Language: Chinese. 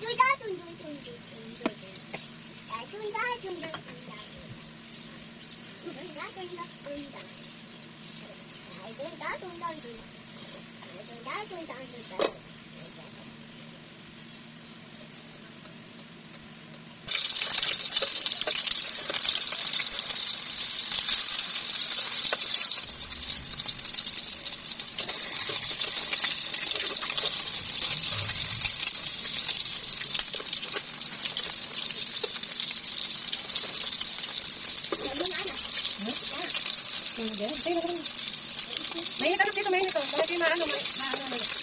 咚哒咚咚咚咚咚咚，哒咚哒咚咚咚，咚哒咚哒咚哒，哒咚哒咚哒咚，哒咚哒咚哒咚。Mainit ano dito, mainit. Talagang maano, maano.